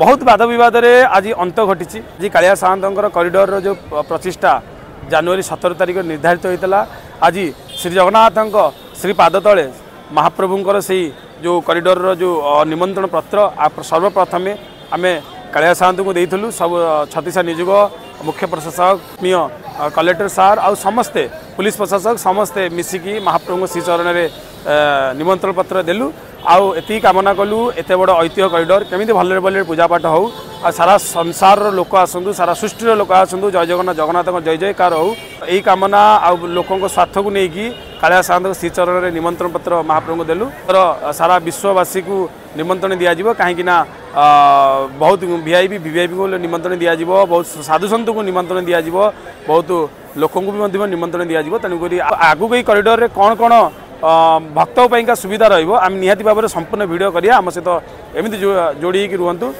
ବହୁତ ବାଦବିବାଦରେ ଆଜି ଅନ୍ତ ଘଟିଛି ଯେ କାଳିଆ ସାହାନ୍ତଙ୍କର କରିଡ଼ରର ଯେଉଁ ପ୍ରତିଷ୍ଠା ଜାନୁଆରୀ ସତର ତାରିଖରେ ନିର୍ଦ୍ଧାରିତ ହୋଇଥିଲା ଆଜି ଶ୍ରୀ ଜଗନ୍ନାଥଙ୍କ ଶ୍ରୀପାଦ ତଳେ ମହାପ୍ରଭୁଙ୍କର ସେଇ ଯେଉଁ କରିଡ଼ରର ଯେଉଁ ନିମନ୍ତ୍ରଣ ପତ୍ର ସର୍ବପ୍ରଥମେ ଆମେ କାଳିଆ ସାହାନ୍ତଙ୍କୁ ଦେଇଥିଲୁ ସବୁ ଛତିଶା ନିଯୁଗ ମୁଖ୍ୟ ପ୍ରଶାସକ ମିଅ କଲେକ୍ଟର ସାର୍ ଆଉ ସମସ୍ତେ ପୁଲିସ୍ ପ୍ରଶାସକ ସମସ୍ତେ ମିଶିକି ମହାପ୍ରଭୁଙ୍କ ଶ୍ରୀଚରଣରେ ନିମନ୍ତ୍ରଣ ପତ୍ର ଦେଲୁ ଆଉ ଏତିକି କାମନା କଲୁ ଏତେ ବଡ଼ ଐତିହ୍ୟ କରିଡ଼ର କେମିତି ଭଲରେ ଭଲରେ ପୂଜାପାଠ ହେଉ ଆଉ ସାରା ସଂସାରର ଲୋକ ଆସନ୍ତୁ ସାରା ସୃଷ୍ଟିର ଲୋକ ଆସନ୍ତୁ ଜୟ ଜଗନ୍ନାଥ ଜଗନ୍ନାଥଙ୍କ ଜୟ ଜୟକାର ହେଉ ଏହି କାମନା ଆଉ ଲୋକଙ୍କ ସ୍ୱାର୍ଥକୁ ନେଇକି କାଳିଆ ସାଆନ୍ତଙ୍କ ଶ୍ରୀଚରଣରେ ନିମନ୍ତ୍ରଣ ପତ୍ର ମହାପ୍ରଭୁଙ୍କୁ ଦେଲୁ ତ ସାରା ବିଶ୍ୱବାସୀକୁ ନିମନ୍ତ୍ରଣ ଦିଆଯିବ କାହିଁକିନା ବହୁତ ଭିଆଇପି ଭିଭିଆଇପିଙ୍କୁ ନିମନ୍ତ୍ରଣ ଦିଆଯିବ ବହୁତ ସାଧୁସନ୍ଥଙ୍କୁ ନିମନ୍ତ୍ରଣ ଦିଆଯିବ ବହୁତ ଲୋକଙ୍କୁ ବି ମଧ୍ୟ ନିମନ୍ତ୍ରଣ ଦିଆଯିବ ତେଣୁକରି ଆଗକୁ ଏଇ କରିଡ଼ରରେ କ'ଣ କ'ଣ भक्तको सुविधा रहेको आम नि भावर सम्पूर्ण भिडियो गरि आमसहित एमि कि रुहन्नु